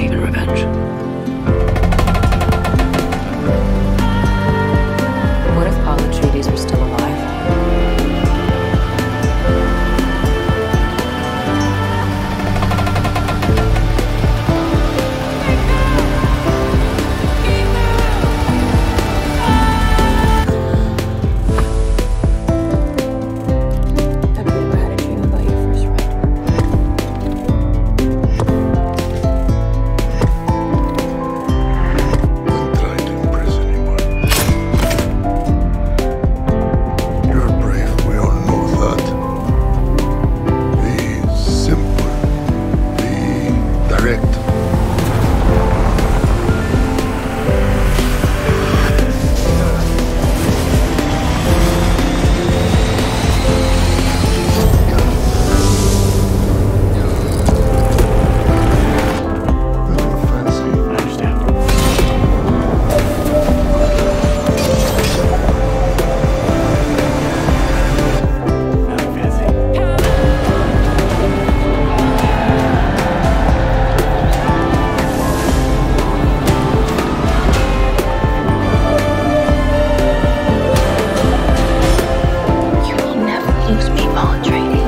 Even revenge. poetry.